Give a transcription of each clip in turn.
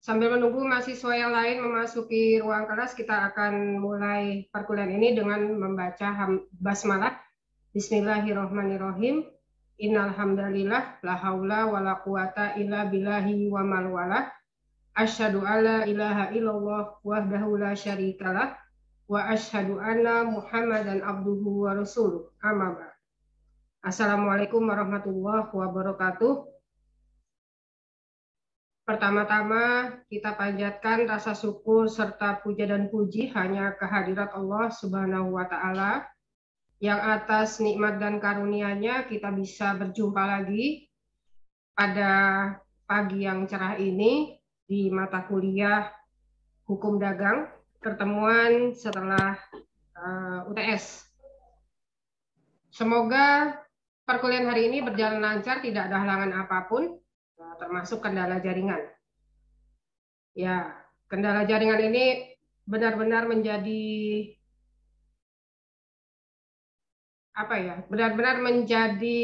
Sambil menunggu mahasiswa yang lain memasuki ruang kelas, kita akan mulai perkuliahan ini dengan membaca basmalah. Bismillahirrahmanirrahim. Innal hamdalillah la haula wala quwata illa billahi wa mal wala. Asyhadu alla ilaha illallah wahdahu la syarikalah wa asyhadu anna Muhammadan abduhu wa rasuluh. Amma Assalamualaikum warahmatullahi wabarakatuh. Pertama-tama kita panjatkan rasa syukur serta puja dan puji hanya kehadirat Allah Subhanahu wa taala yang atas nikmat dan karunia-Nya kita bisa berjumpa lagi pada pagi yang cerah ini di mata kuliah Hukum Dagang pertemuan setelah uh, eh, UTS. Semoga perkuliahan hari ini berjalan lancar, tidak ada halangan apa pun termasuk kendala jaringan. Ya, kendala jaringan ini benar-benar menjadi apa ya? Benar-benar menjadi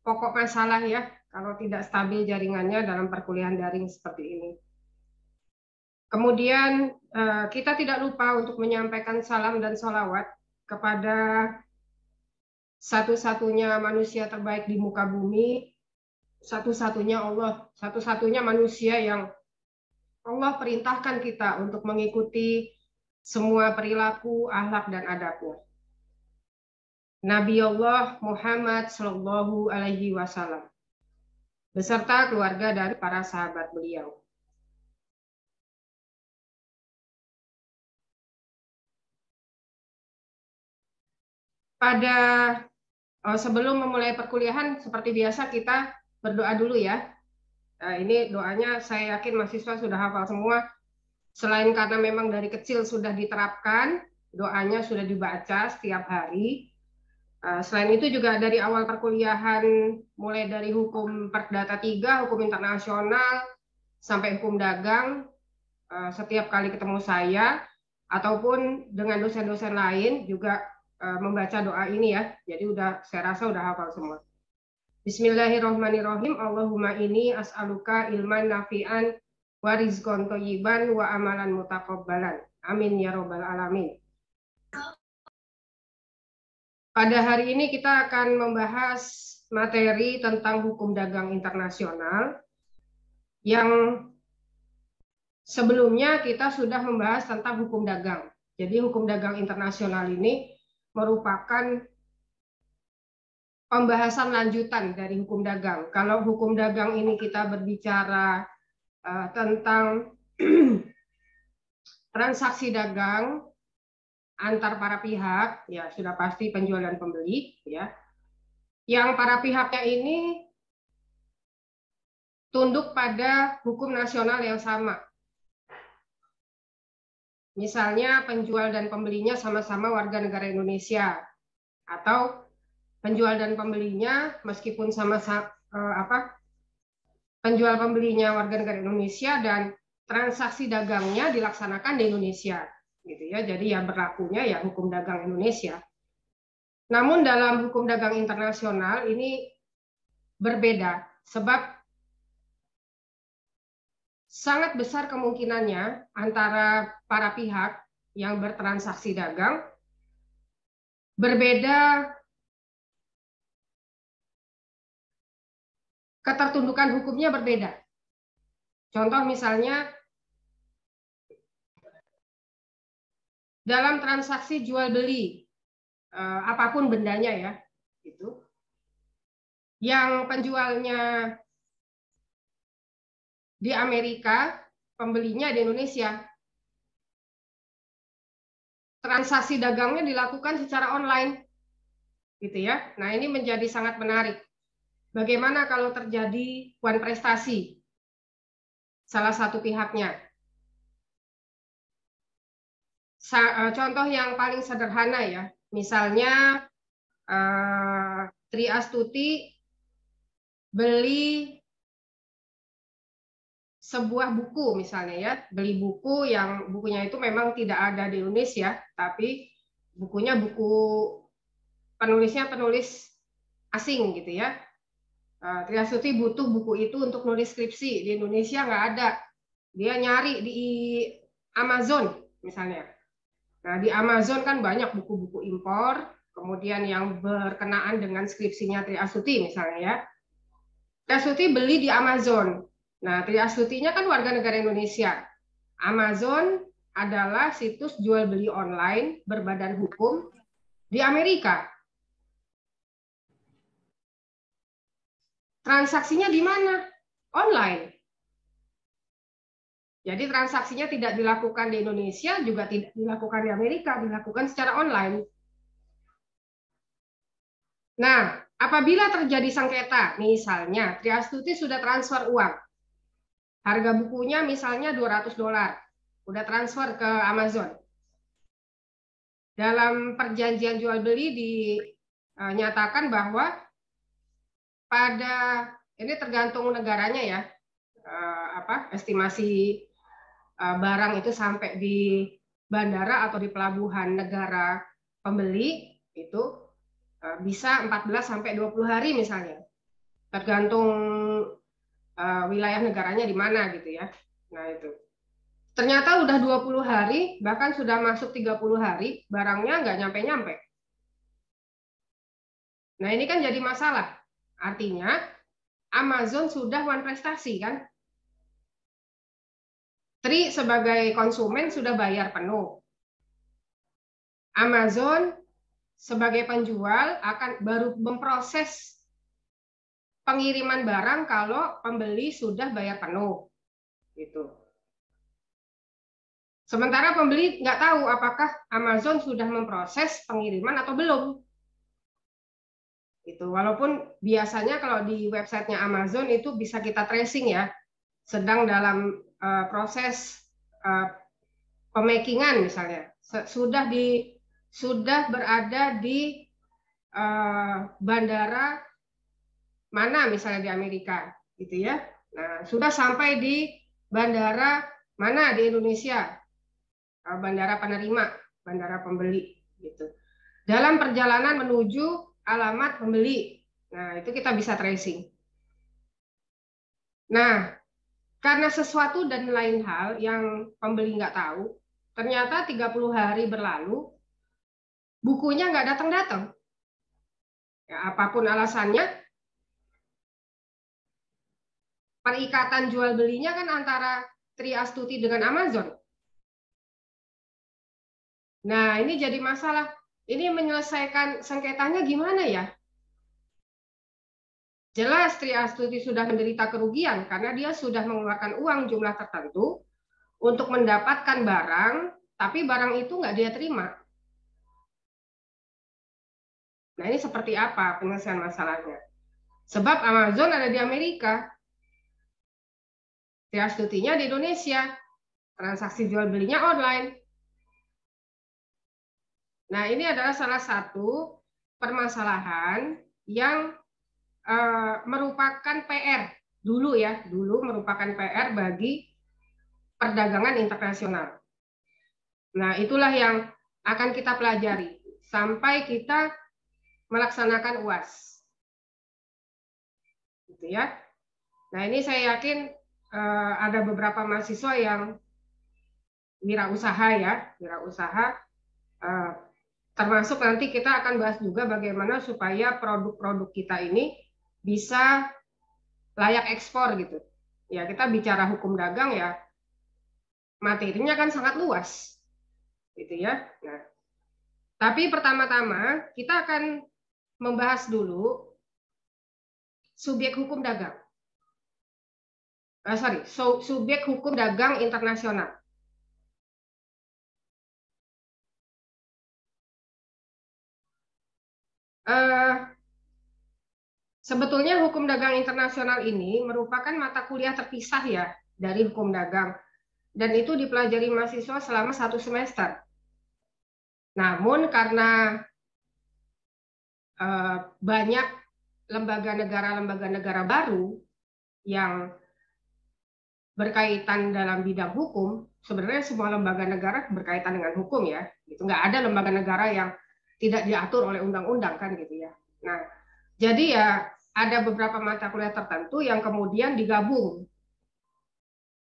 pokok masalah ya kalau tidak stabil jaringannya dalam perkuliahan daring seperti ini. Kemudian eh, kita tidak lupa untuk menyampaikan salam dan sholawat kepada satu-satunya manusia terbaik di muka bumi, satu-satunya Allah, satu-satunya manusia yang Allah perintahkan kita untuk mengikuti semua perilaku, akhlak dan adabnya. Nabi Allah Muhammad Shallallahu Alaihi Wasallam beserta keluarga dan para sahabat beliau. Pada eh, sebelum memulai perkuliahan, seperti biasa kita berdoa dulu ya. Nah, ini doanya saya yakin mahasiswa sudah hafal semua. Selain karena memang dari kecil sudah diterapkan, doanya sudah dibaca setiap hari. Uh, selain itu juga dari awal perkuliahan, mulai dari hukum perdata 3, hukum internasional, sampai hukum dagang, uh, setiap kali ketemu saya, ataupun dengan dosen-dosen lain juga membaca doa ini ya. Jadi udah saya rasa udah hafal semua. Bismillahirrahmanirrahim. Allahumma ini as'aluka ilman nafi'an wa rizqan thayyiban wa amalan mutaqabbalan. Amin ya robbal alamin. Pada hari ini kita akan membahas materi tentang hukum dagang internasional yang sebelumnya kita sudah membahas tentang hukum dagang. Jadi hukum dagang internasional ini merupakan pembahasan lanjutan dari hukum dagang. Kalau hukum dagang ini kita berbicara uh, tentang transaksi dagang antar para pihak, ya sudah pasti penjual dan pembeli, ya. Yang para pihaknya ini tunduk pada hukum nasional yang sama. Misalnya penjual dan pembelinya sama-sama warga negara Indonesia atau penjual dan pembelinya meskipun sama uh, apa penjual pembelinya warga negara Indonesia dan transaksi dagangnya dilaksanakan di Indonesia gitu ya. Jadi ya berlakunya ya hukum dagang Indonesia. Namun dalam hukum dagang internasional ini berbeda sebab sangat besar kemungkinannya antara para pihak yang bertransaksi dagang berbeda ketertundukan hukumnya berbeda. Contoh misalnya dalam transaksi jual beli eh, apa pun bendanya ya, itu yang penjualnya di Amerika, pembelinya di Indonesia. Transaksi dagangnya dilakukan secara online, gitu ya. Nah ini menjadi sangat menarik. Bagaimana kalau terjadi wan prestasi salah satu pihaknya? Eh, contoh yang paling sederhana ya, misalnya uh, Tri Astuti beli sebuah buku misalnya ya, beli buku yang bukunya itu memang tidak ada di Indonesia, tapi bukunya buku penulisnya penulis asing gitu ya. Uh, Triasuti butuh buku itu untuk nulis skripsi di Indonesia nggak ada dia nyari di Amazon misalnya. Nah, di Amazon kan banyak buku-buku impor, kemudian yang berkenaan dengan skripsinya Tri Astuti misalnya ya. Tri Astuti beli di Amazon. Nah, Tri Astutinya kan warga negara Indonesia. Amazon adalah situs jual beli online berbadan hukum di Amerika. Transaksinya di mana? Online. Jadi transaksinya tidak dilakukan di Indonesia, juga tidak dilakukan di Amerika, dilakukan secara online. Nah, apabila terjadi sengketa, misalnya Triastuti sudah transfer uang, harga bukunya misalnya 200 dolar, udah transfer ke Amazon. Dalam perjanjian jual beli dinyatakan bahwa pada ini tergantung negaranya ya, eh, apa estimasi Eh, barang itu sampai di bandara atau di pelabuhan negara pembeli itu eh, bisa 14 sampai 20 hari misalnya. Tergantung eh, wilayah negaranya di mana gitu ya. Nah, itu. Ternyata udah 20 hari, bahkan sudah masuk 30 hari, barangnya nggak nyampe-nyampe. Nah, ini kan jadi masalah. Artinya, Amazon sudah one prestasi kan? Tri sebagai konsumen sudah bayar penuh. Amazon sebagai penjual akan baru memproses pengiriman barang kalau pembeli sudah bayar penuh. Gitu. Sementara pembeli nggak tahu apakah Amazon sudah memproses pengiriman atau belum. Itu walaupun biasanya kalau di websitenya Amazon itu bisa kita tracing ya, sedang dalam uh, proses uh, pemakingan misalnya. Sudah di sudah berada di uh, bandara mana misalnya di Amerika gitu ya. Nah sudah sampai di bandara mana di Indonesia? Uh, bandara penerima bandara pembeli gitu. Dalam perjalanan menuju alamat pembeli nah itu kita bisa tracing nah karena sesuatu dan lain hal yang pembeli nggak tahu, ternyata 30 hari berlalu, bukunya nggak datang-datang. Ya, apa pun alasannya, perikatan jual belinya kan antara Triastuti dengan Amazon. Nah, ini jadi masalah. Ini menyelesaikan sengketanya gimana ya? Jelas Tri Astuti sudah menderita kerugian karena dia sudah mengeluarkan uang jumlah tertentu untuk mendapatkan barang, tapi barang itu nggak dia terima. Nah ini seperti apa penyelesaian masalahnya? Sebab Amazon ada di Amerika, Tri Astutinya di Indonesia, transaksi jual belinya online. Nah ini adalah salah satu permasalahan yang Eh, merupakan PR dulu ya, dulu merupakan PR bagi perdagangan internasional. Nah, itulah yang akan kita pelajari sampai kita melaksanakan UAS. Gitu ya. Nah, ini saya yakin uh, ada beberapa mahasiswa yang wirausaha ya, wirausaha uh, termasuk nanti kita akan bahas juga bagaimana supaya produk-produk kita ini bisa layak ekspor gitu. Ya kita bicara hukum dagang ya materinya kan sangat luas, gitu ya. Nah, tapi pertama-tama kita akan membahas dulu subjek hukum dagang. Uh, sorry, so, subjek hukum dagang internasional. Uh, Sebetulnya hukum dagang internasional ini merupakan mata kuliah terpisah ya dari hukum dagang. Dan itu dipelajari mahasiswa selama satu semester. Namun karena uh, banyak lembaga negara-lembaga negara baru yang berkaitan dalam bidang hukum, sebenarnya semua lembaga negara berkaitan dengan hukum ya. Itu nggak ada lembaga negara yang tidak diatur oleh undang-undang kan gitu ya. Nah, jadi ya ada beberapa mata kuliah tertentu yang kemudian digabung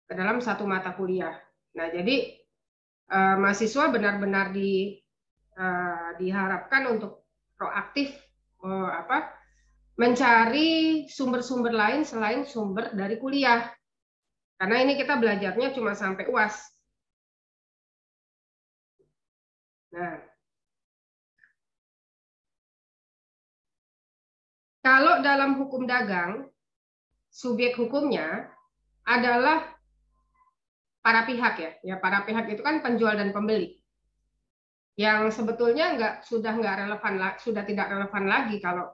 ke dalam satu mata kuliah. Nah, jadi uh, mahasiswa benar-benar di uh, diharapkan untuk proaktif uh, apa mencari sumber-sumber lain selain sumber dari kuliah. Karena ini kita belajarnya cuma sampai UAS. Nah, kalau dalam hukum dagang, subjek hukumnya adalah para pihak ya. Ya, para pihak itu kan penjual dan pembeli. Yang sebetulnya nggak sudah nggak relevan sudah tidak relevan lagi kalau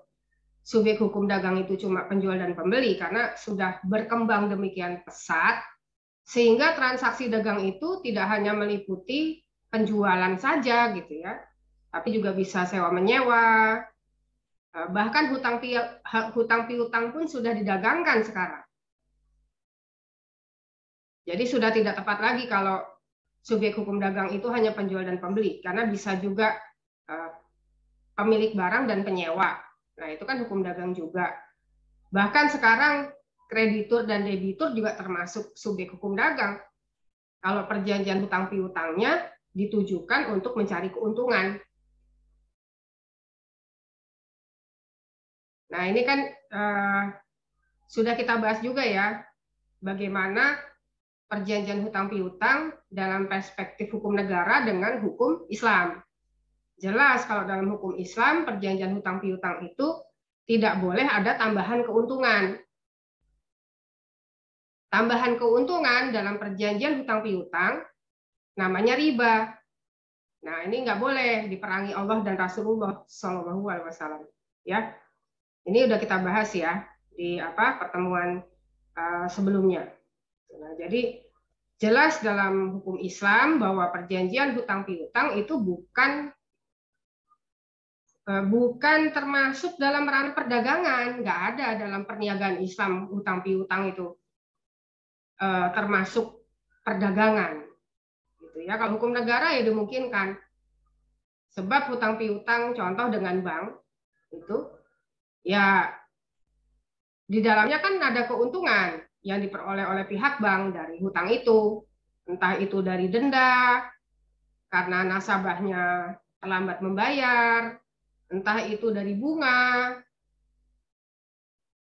subjek hukum dagang itu cuma penjual dan pembeli karena sudah berkembang demikian pesat sehingga transaksi dagang itu tidak hanya meliputi penjualan saja gitu ya tapi juga bisa sewa menyewa bahkan hutang hutang piutang pun sudah didagangkan sekarang jadi sudah tidak tepat lagi kalau subjek hukum dagang itu hanya penjual dan pembeli karena bisa juga eh, pemilik barang dan penyewa Nah, itu kan hukum dagang juga. Bahkan sekarang kreditur dan debitur juga termasuk subjek hukum dagang. Kalau perjanjian hutang piutangnya ditujukan untuk mencari keuntungan. Nah, ini kan uh, sudah kita bahas juga ya, bagaimana perjanjian hutang piutang dalam perspektif hukum negara dengan hukum Islam. Jelas kalau dalam hukum Islam perjanjian hutang piutang itu tidak boleh ada tambahan keuntungan. Tambahan keuntungan dalam perjanjian hutang piutang namanya riba. Nah ini nggak boleh diperangi Allah dan Rasulullah Shallallahu Alaihi Wasallam. Ya, ini udah kita bahas ya di apa pertemuan uh, sebelumnya. Nah, jadi jelas dalam hukum Islam bahwa perjanjian hutang piutang itu bukan Eh, bukan termasuk dalam ranah perdagangan, nggak ada dalam perniagaan Islam utang piutang itu eh, termasuk perdagangan, gitu ya. Kalau hukum negara ya dimungkinkan, sebab hutang piutang contoh dengan bank itu ya di dalamnya kan ada keuntungan yang diperoleh oleh pihak bank dari hutang itu, entah itu dari denda karena nasabahnya terlambat membayar entah itu dari bunga,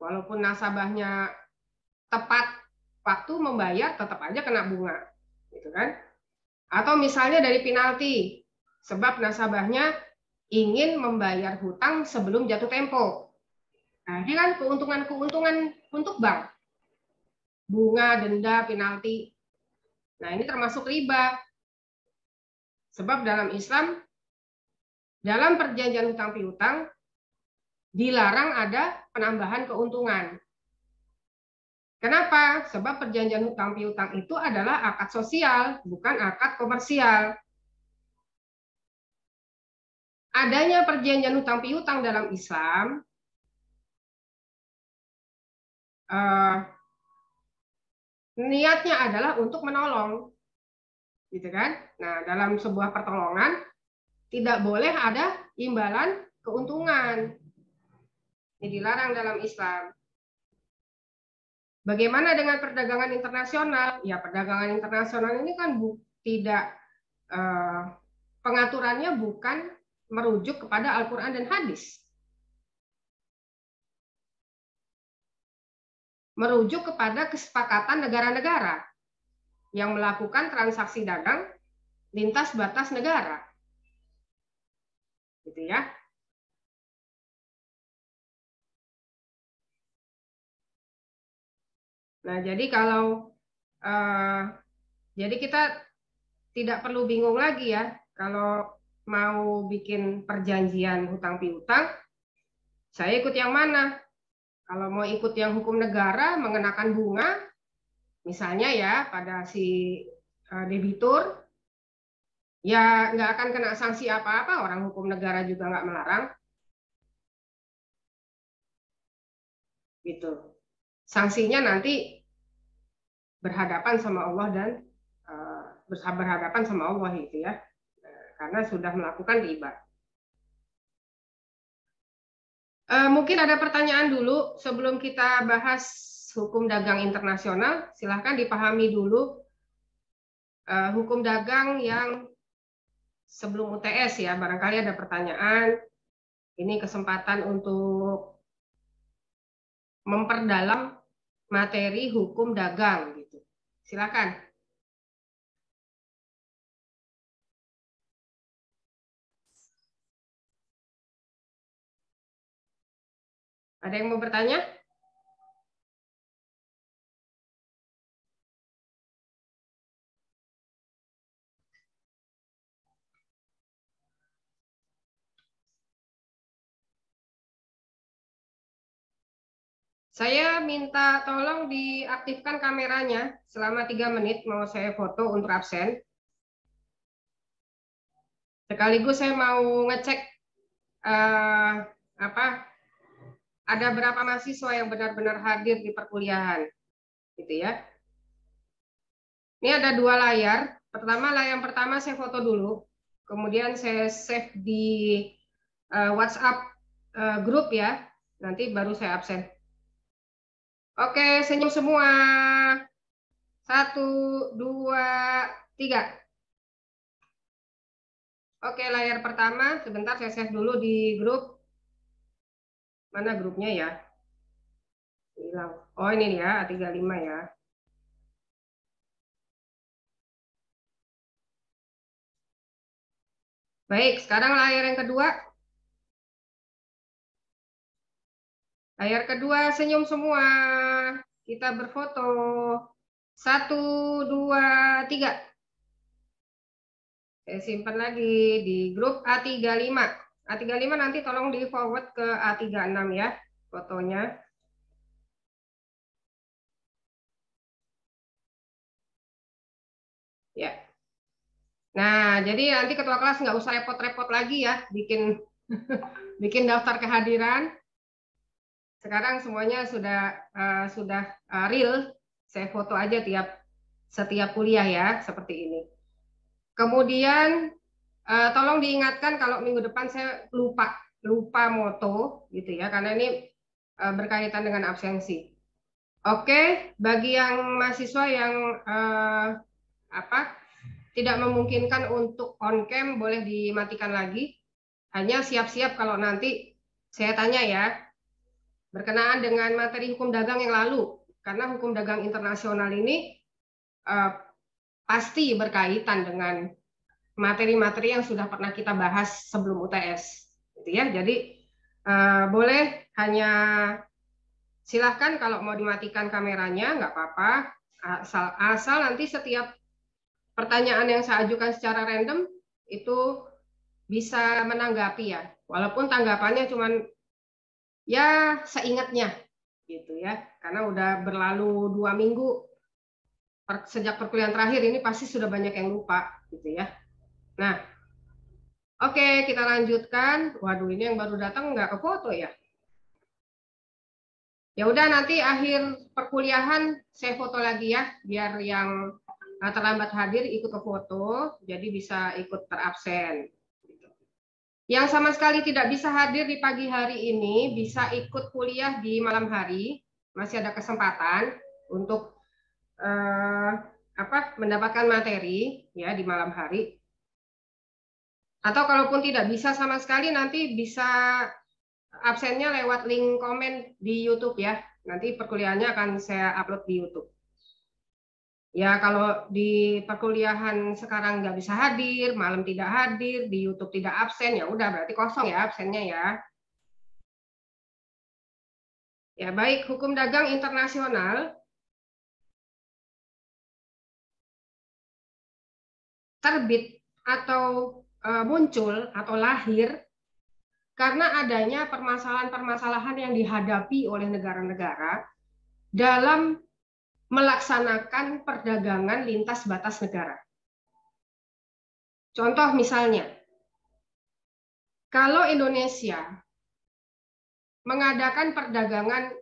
walaupun nasabahnya tepat waktu membayar, tetap aja kena bunga, gitu kan? Atau misalnya dari penalti, sebab nasabahnya ingin membayar hutang sebelum jatuh tempo. Nah, ini kan keuntungan-keuntungan untuk bank. Bunga, denda, penalti. Nah, ini termasuk riba. Sebab dalam Islam dalam perjanjian hutang piutang dilarang ada penambahan keuntungan. Kenapa? Sebab perjanjian hutang piutang itu adalah akad sosial, bukan akad komersial. Adanya perjanjian hutang piutang dalam Islam uh, niatnya adalah untuk menolong, gitu kan? Nah, dalam sebuah pertolongan tidak boleh ada imbalan keuntungan. Ini dilarang dalam Islam. Bagaimana dengan perdagangan internasional? Ya, perdagangan internasional ini kan bu, tidak eh, pengaturannya bukan merujuk kepada Al-Quran dan hadis. Merujuk kepada kesepakatan negara-negara yang melakukan transaksi dagang lintas batas negara gitu ya. Nah, jadi kalau uh, jadi kita tidak perlu bingung lagi ya kalau mau bikin perjanjian hutang piutang, saya ikut yang mana? Kalau mau ikut yang hukum negara mengenakan bunga, misalnya ya pada si uh, debitur ya nggak akan kena sanksi apa-apa orang hukum negara juga nggak melarang. Gitu. Sanksinya nanti berhadapan sama Allah dan uh, berhadapan sama Allah itu ya. Karena sudah melakukan riba uh, mungkin ada pertanyaan dulu sebelum kita bahas hukum dagang internasional, silahkan dipahami dulu uh, hukum dagang yang sebelum UTS ya. Barangkali ada pertanyaan. Ini kesempatan untuk memperdalam materi hukum dagang gitu. Silakan. Ada yang mau bertanya? Saya minta tolong diaktifkan kameranya selama tiga menit mau saya foto untuk absen. Sekaligus saya mau ngecek uh, apa ada berapa mahasiswa yang benar-benar hadir di perkuliahan, gitu ya. Ini ada dua layar. Pertama layar pertama saya foto dulu, kemudian saya save di uh, WhatsApp uh, grup ya. Nanti baru saya absen. Oke, senyum semua. Satu, dua, tiga. Oke, layar pertama. Sebentar saya save dulu di grup. Mana grupnya ya? Hilang. Oh, ini ya, A35 ya. Baik, sekarang layar yang kedua. Layar kedua, senyum semua. Kita berfoto. Satu, dua, tiga. Saya simpan lagi di grup A35. A35 nanti tolong di forward ke A36 ya, fotonya. Ya. Nah, jadi nanti ketua kelas nggak usah repot-repot lagi ya, bikin bikin daftar kehadiran sekarang semuanya sudah uh, sudah uh, real. Saya foto aja tiap setiap kuliah ya seperti ini. Kemudian uh, tolong diingatkan kalau minggu depan saya lupa lupa moto gitu ya karena ini uh, berkaitan dengan absensi. Oke, bagi yang mahasiswa yang uh, apa tidak memungkinkan untuk on cam boleh dimatikan lagi. Hanya siap-siap kalau nanti saya tanya ya, berkenaan dengan materi hukum dagang yang lalu karena hukum dagang internasional ini uh, pasti berkaitan dengan materi-materi yang sudah pernah kita bahas sebelum UTS gitu ya. Jadi uh, boleh hanya silahkan kalau mau dimatikan kameranya nggak apa-apa. Asal asal nanti setiap pertanyaan yang saya ajukan secara random itu bisa menanggapi ya. Walaupun tanggapannya cuma ya seingatnya gitu ya. Karena udah berlalu dua minggu sejak perkuliahan terakhir ini pasti sudah banyak yang lupa gitu ya nah oke kita lanjutkan. Waduh ini yang baru datang nggak ke foto ya? Ya udah nanti akhir perkuliahan saya foto lagi ya biar yang terlambat hadir ikut ke foto jadi bisa ikut terabsen. Yang sama sekali tidak bisa hadir di pagi hari ini bisa ikut kuliah di malam hari, masih ada kesempatan untuk eh, apa mendapatkan materi ya di malam hari. Atau kalaupun tidak bisa sama sekali nanti bisa absennya lewat link komen di YouTube ya. Nanti perkuliahannya akan saya upload di YouTube. Ya kalau di perkuliahan sekarang nggak bisa hadir, malam tidak hadir, di YouTube tidak absen, ya udah berarti kosong ya absennya ya. Ya baik, hukum dagang internasional terbit atau muncul atau lahir karena adanya permasalahan-permasalahan yang dihadapi oleh negara-negara dalam melaksanakan perdagangan lintas batas negara. Contoh misalnya, kalau Indonesia mengadakan perdagangan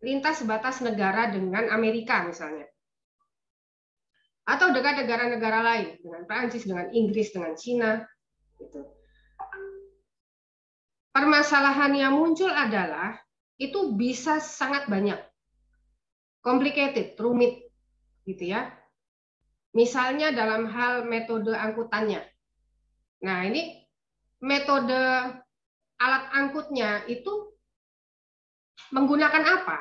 lintas batas negara dengan Amerika misalnya, atau dengan negara-negara lain, dengan Prancis, dengan Inggris, dengan Cina, gitu. Permasalahan yang muncul adalah itu bisa sangat banyak complicated, rumit gitu ya. Misalnya dalam hal metode angkutannya. Nah, ini metode alat angkutnya itu menggunakan apa?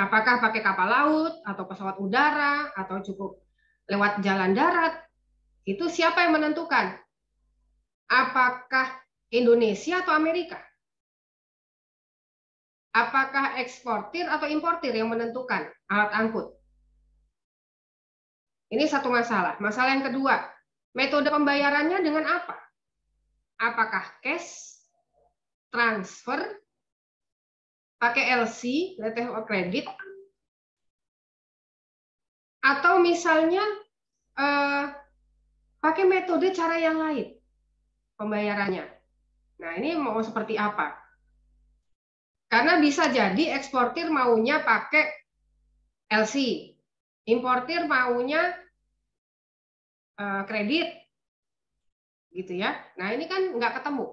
Apakah pakai kapal laut atau pesawat udara atau cukup lewat jalan darat? Itu siapa yang menentukan? Apakah Indonesia atau Amerika? Apakah eksportir atau importir yang menentukan alat angkut? Ini satu masalah. Masalah yang kedua, metode pembayarannya dengan apa? Apakah cash, transfer, pakai LC, letter of credit, atau misalnya eh, pakai metode cara yang lain pembayarannya. Nah ini mau seperti apa? Karena bisa jadi eksportir maunya pakai LC, importir maunya uh, kredit gitu ya nah ini kan nggak ketemu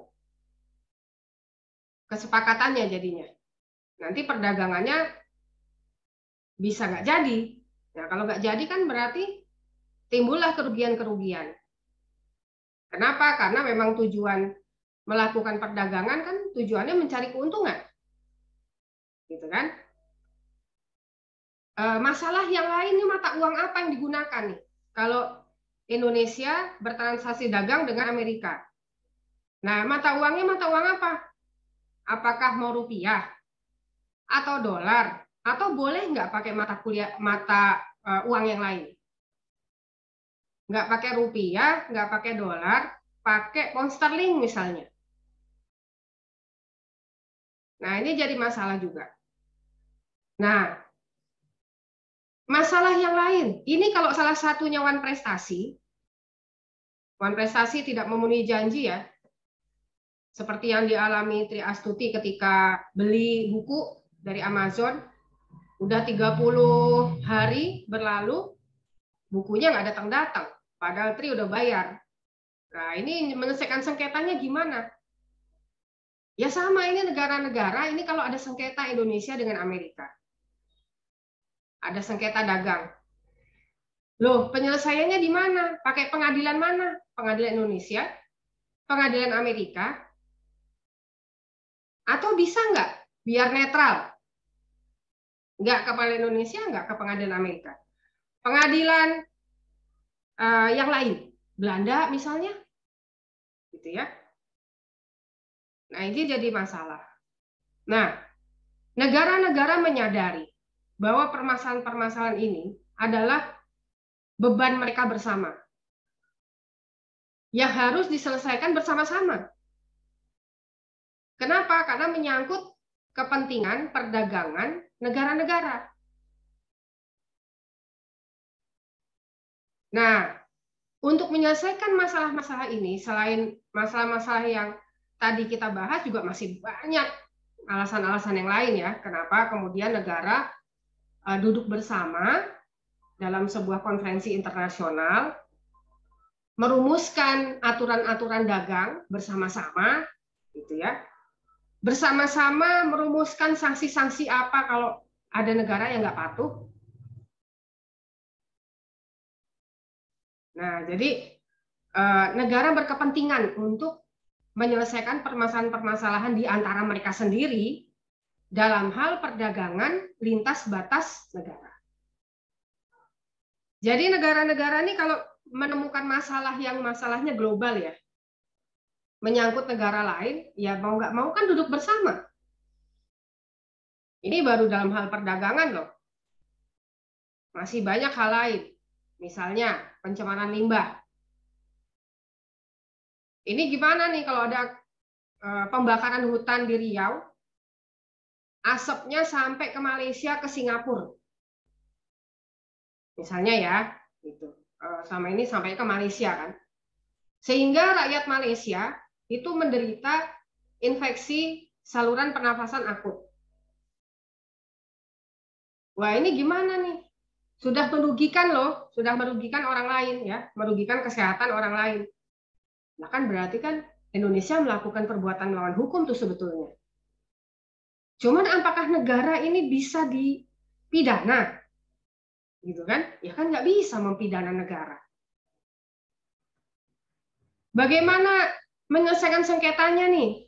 kesepakatannya jadinya nanti perdagangannya bisa nggak jadi nah kalau nggak jadi kan berarti timbullah kerugian-kerugian kenapa karena memang tujuan melakukan perdagangan kan tujuannya mencari keuntungan gitu kan Eh, masalah yang lain nih mata uang apa yang digunakan nih? Kalau Indonesia bertransaksi dagang dengan Amerika. Nah, mata uangnya mata uang apa? Apakah mau rupiah atau dolar atau boleh nggak pakai mata kuliah mata uh, uang yang lain? Nggak pakai rupiah, nggak pakai dolar, pakai pound sterling misalnya. Nah, ini jadi masalah juga. Nah, Masalah yang lain, ini kalau salah satunya wan prestasi, wan prestasi tidak memenuhi janji ya, seperti yang dialami Tri Astuti ketika beli buku dari Amazon, udah 30 hari berlalu, bukunya nggak datang-datang, padahal Tri udah bayar. Nah ini menyelesaikan sengketanya gimana? Ya sama ini negara-negara, ini kalau ada sengketa Indonesia dengan Amerika ada sengketa dagang. Loh, penyelesaiannya di mana? Pakai pengadilan mana? Pengadilan Indonesia? Pengadilan Amerika? Atau bisa nggak biar netral? Nggak ke Indonesia, nggak ke pengadilan Amerika. Pengadilan uh, yang lain, Belanda misalnya, gitu ya. Nah ini jadi masalah. Nah, negara-negara menyadari bahwa permasalahan-permasalahan ini adalah beban mereka bersama yang harus diselesaikan bersama-sama. Kenapa? Karena menyangkut kepentingan perdagangan negara-negara. Nah, untuk menyelesaikan masalah-masalah ini, selain masalah-masalah yang tadi kita bahas, juga masih banyak alasan-alasan yang lain ya. Kenapa kemudian negara uh, duduk bersama dalam sebuah konferensi internasional, merumuskan aturan-aturan dagang bersama-sama, gitu ya. Bersama-sama merumuskan sanksi-sanksi apa kalau ada negara yang nggak patuh. Nah, jadi uh, negara berkepentingan untuk menyelesaikan permasalahan-permasalahan di antara mereka sendiri dalam hal perdagangan lintas batas negara. Jadi negara-negara ini kalau menemukan masalah yang masalahnya global ya, menyangkut negara lain, ya mau nggak mau kan duduk bersama. Ini baru dalam hal perdagangan loh. Masih banyak hal lain. Misalnya pencemaran limbah. Ini gimana nih kalau ada eh, pembakaran hutan di Riau, asapnya sampai ke Malaysia, ke Singapura. Misalnya ya, gitu. Eh, sama ini sampai ke Malaysia kan. Sehingga rakyat Malaysia itu menderita infeksi saluran pernafasan akut. Wah, ini gimana nih? Sudah merugikan loh, sudah merugikan orang lain ya, merugikan kesehatan orang lain. Nah kan berarti kan Indonesia melakukan perbuatan melawan hukum tuh sebetulnya. Cuman apakah negara ini bisa di pidana, gitu kan? Ya kan nggak bisa mempidana negara. Bagaimana menyelesaikan sengketanya nih?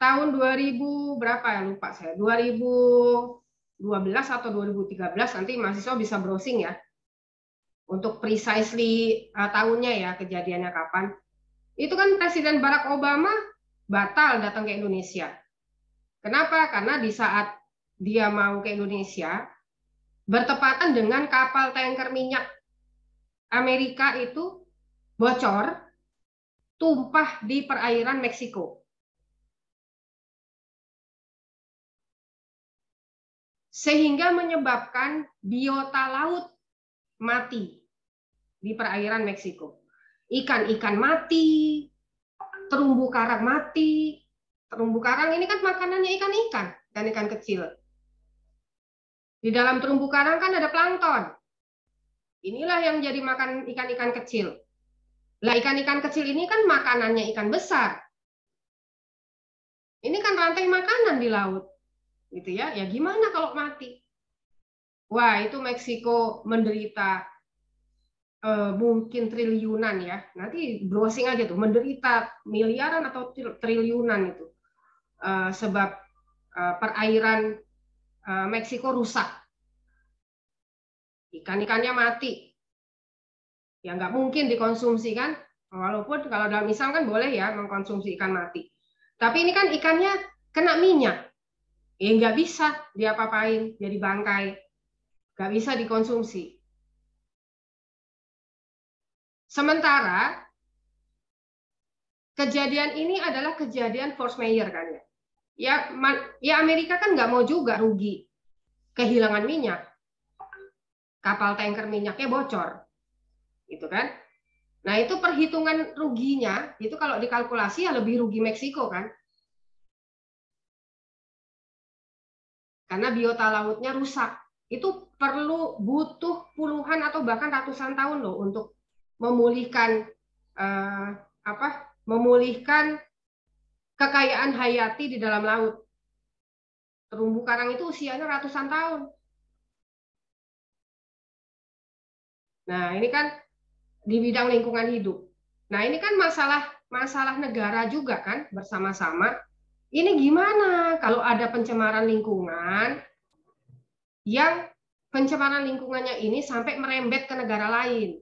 Tahun 2000 berapa ya lupa saya? 2012 atau 2013 nanti mahasiswa bisa browsing ya. Untuk precisely uh, tahunnya ya kejadiannya kapan. Itu kan Presiden Barack Obama batal datang ke Indonesia. Kenapa? Karena di saat dia mau ke Indonesia bertepatan dengan kapal tanker minyak Amerika itu bocor tumpah di perairan Meksiko. Sehingga menyebabkan biota laut mati di perairan Meksiko. Ikan-ikan mati, terumbu karang mati. Terumbu karang ini kan makanannya ikan-ikan dan ikan kecil. Di dalam terumbu karang kan ada plankton. Inilah yang jadi makan ikan-ikan kecil. Lah ikan-ikan kecil ini kan makanannya ikan besar. Ini kan rantai makanan di laut. Gitu ya. Ya gimana kalau mati? Wah, itu Meksiko menderita eh, mungkin triliunan ya. Nanti browsing aja tuh, menderita miliaran atau triliunan itu. Eh, sebab eh, perairan eh, Meksiko rusak. Ikan-ikannya mati, ya nggak mungkin dikonsumsi kan? Walaupun kalau dalam Islam kan boleh ya mengkonsumsi ikan mati. Tapi ini kan ikannya kena minyak. Ya nggak bisa diapa-apain jadi bangkai. Nggak bisa dikonsumsi. Sementara kejadian ini adalah kejadian force majeure kan ya? Ya ya Amerika kan nggak mau juga rugi kehilangan minyak. Kapal tanker minyaknya bocor gitu kan. Nah, itu perhitungan ruginya, itu kalau dikalkulasi ya lebih rugi Meksiko kan. Karena biota lautnya rusak. Itu perlu butuh puluhan atau bahkan ratusan tahun loh untuk memulihkan eh, apa? memulihkan kekayaan hayati di dalam laut. Terumbu karang itu usianya ratusan tahun. Nah, ini kan di bidang lingkungan hidup. Nah, ini kan masalah masalah negara juga kan bersama-sama. Ini gimana kalau ada pencemaran lingkungan yang pencemaran lingkungannya ini sampai merembet ke negara lain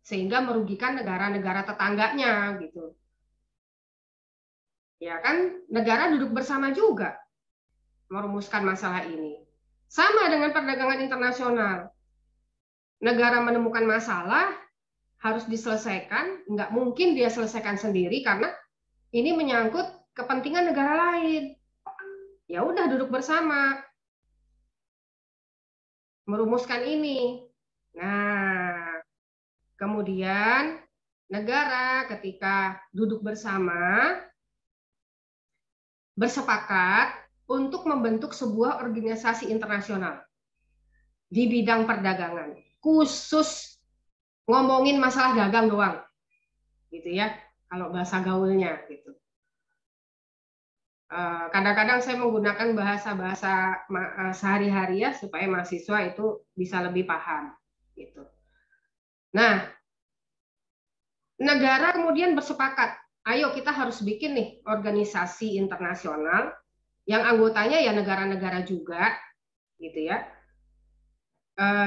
sehingga merugikan negara-negara tetangganya gitu. Ya kan negara duduk bersama juga merumuskan masalah ini. Sama dengan perdagangan internasional. Negara menemukan masalah, harus diselesaikan, nggak mungkin dia selesaikan sendiri karena ini menyangkut kepentingan negara lain. Ya udah duduk bersama, merumuskan ini. Nah, kemudian negara ketika duduk bersama bersepakat untuk membentuk sebuah organisasi internasional di bidang perdagangan khusus ngomongin masalah dagang doang. Gitu ya kalau bahasa gaulnya gitu. Eh, kadang-kadang saya menggunakan bahasa-bahasa eh, sehari-hari ya supaya mahasiswa itu bisa lebih paham gitu. Nah negara kemudian bersepakat ayo kita harus bikin nih organisasi internasional yang anggotanya ya negara-negara juga gitu ya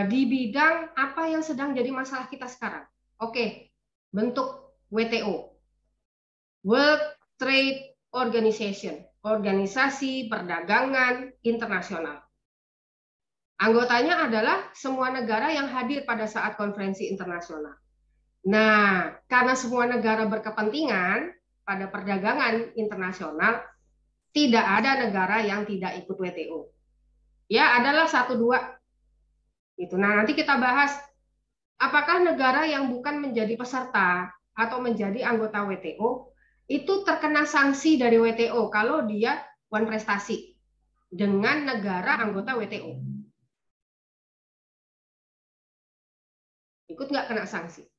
di bidang apa yang sedang jadi masalah kita sekarang. Oke, bentuk WTO, World Trade Organization, organisasi perdagangan internasional. Anggotanya adalah semua negara yang hadir pada saat konferensi internasional. Nah, karena semua negara berkepentingan pada perdagangan internasional, tidak ada negara yang tidak ikut WTO. Ya, adalah satu dua Gitu. Nah, nanti kita bahas apakah negara yang bukan menjadi peserta atau menjadi anggota WTO itu terkena sanksi dari WTO kalau dia wan prestasi dengan negara anggota WTO. Ikut nggak kena sanksi,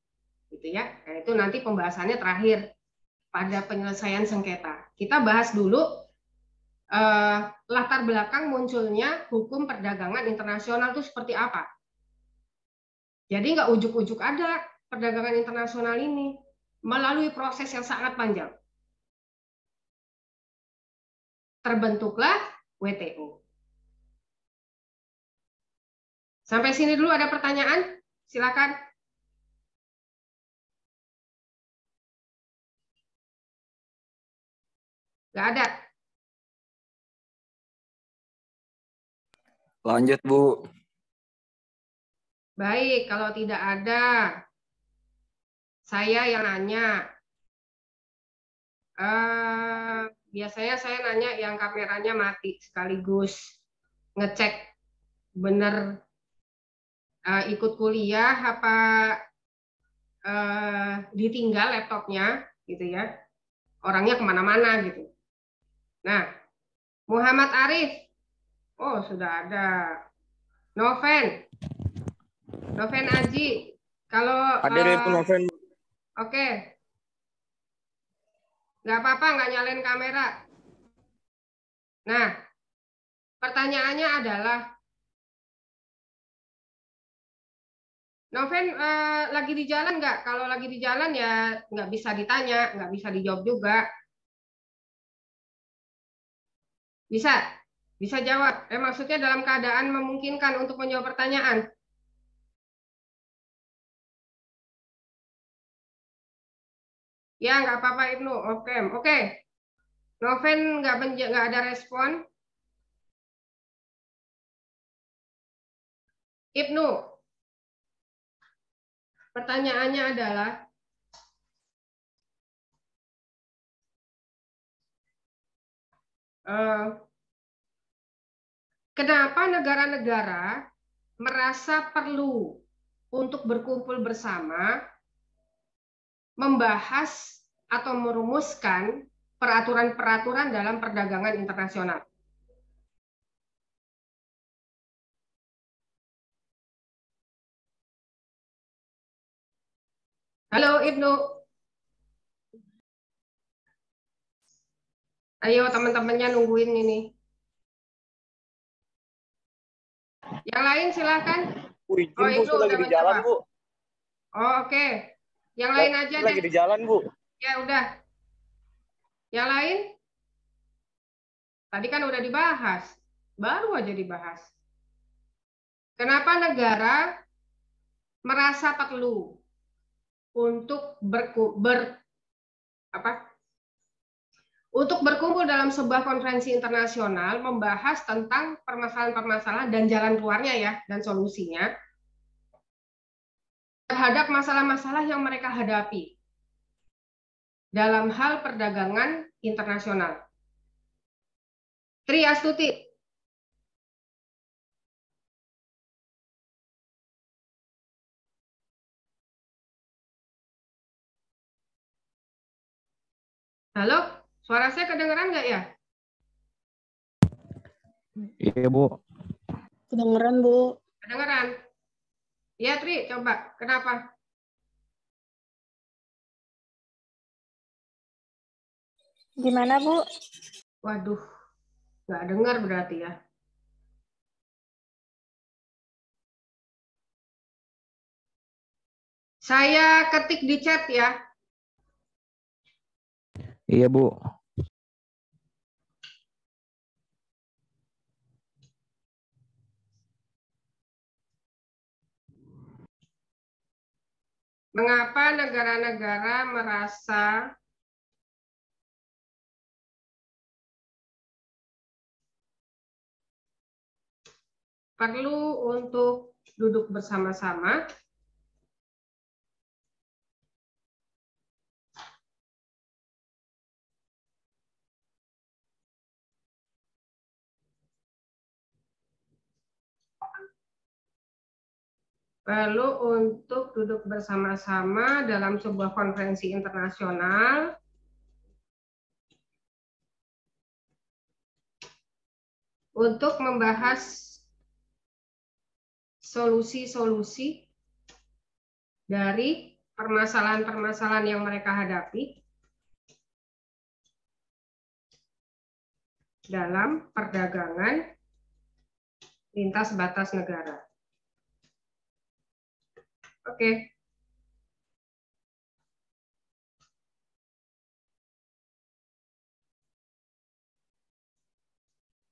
gitu ya? Nah, itu nanti pembahasannya terakhir pada penyelesaian sengketa. Kita bahas dulu uh, latar belakang munculnya hukum perdagangan internasional itu seperti apa. Jadi nggak ujuk-ujuk ada perdagangan internasional ini melalui proses yang sangat panjang. Terbentuklah WTO. Sampai sini dulu ada pertanyaan? Silakan. Nggak ada. Lanjut, Bu. Baik, kalau tidak ada, saya yang nanya. Uh, biasanya saya nanya yang kameranya mati sekaligus ngecek benar uh, ikut kuliah apa uh, ditinggal laptopnya gitu ya orangnya ke mana-mana gitu Nah, Muhammad Arif. Oh, sudah ada. Noven. Noven Aji. Kalau Hadir uh, itu Noven. Oke. Okay. Nggak apa-apa, nggak nyalain kamera. Nah, pertanyaannya adalah, Noven uh, lagi di jalan nggak? Kalau lagi di jalan ya nggak bisa ditanya, nggak bisa dijawab juga. Bisa, bisa jawab. Eh, maksudnya dalam keadaan memungkinkan untuk menjawab pertanyaan. Ya, nggak apa-apa Ibnu. Oke, oke. Noven nggak nggak ada respon. Ibnu, pertanyaannya adalah Eh, kenapa negara-negara merasa perlu untuk berkumpul bersama membahas atau merumuskan peraturan-peraturan dalam perdagangan internasional. Halo Ibnu. Ayo teman-temannya nungguin ini. Yang lain. Bu, izin, oh, Bu, lagi di jalan, Bu. Oh, oke. Okay. Yang lain aja lagi deh. di jalan, Bu. Ya, udah. Yang lain? Tadi kan udah dibahas. Baru aja dibahas. Kenapa negara merasa perlu untuk berku, ber apa untuk berkumpul dalam sebuah konferensi internasional membahas tentang permasalahan-permasalahan dan jalan keluarnya ya dan solusinya terhadap masalah-masalah yang mereka hadapi dalam hal perdagangan internasional. Tri Astuti. Halo? Suara saya kedengeran nggak ya? Iya, Bu. Kedengeran, Bu. Kedengeran. Iya, Tri, coba. Kenapa? Gimana, Bu? Waduh, nggak dengar berarti ya. Saya ketik di chat ya. Iya, Bu. Mengapa negara-negara merasa perlu untuk duduk bersama-sama Lalu untuk duduk bersama-sama dalam sebuah konferensi internasional untuk membahas solusi-solusi dari permasalahan-permasalahan yang mereka hadapi dalam perdagangan lintas batas negara. Oke.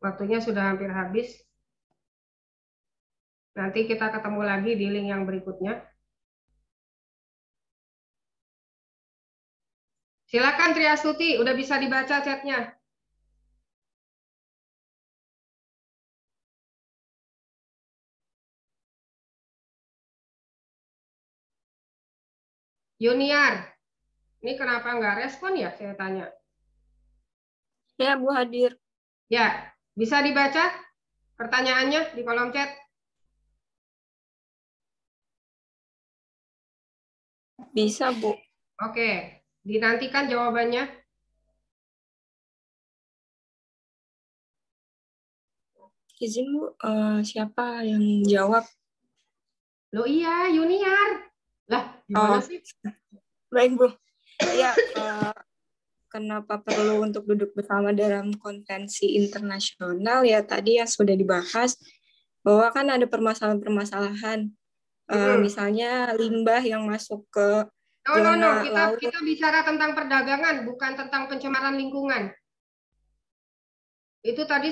Waktunya sudah hampir habis. Nanti kita ketemu lagi di link yang berikutnya. Silakan Triastuti, udah bisa dibaca chatnya. Junior, ini kenapa nggak respon ya saya tanya? Ya, Bu hadir. Ya, bisa dibaca pertanyaannya di kolom chat? Bisa, Bu. Oke, dinantikan jawabannya. Izin, Bu. Eh, siapa yang jawab? Loh iya, Junior. Lah, gimana Oh. sih? Baik, Bu. Ya, eh, kenapa perlu untuk duduk bersama dalam konvensi internasional? Ya, tadi yang sudah dibahas bahwa kan ada permasalahan-permasalahan. Mm-mm. misalnya limbah yang masuk ke No, no, no. Kita, laut. kita bicara tentang perdagangan, bukan tentang pencemaran lingkungan. Itu tadi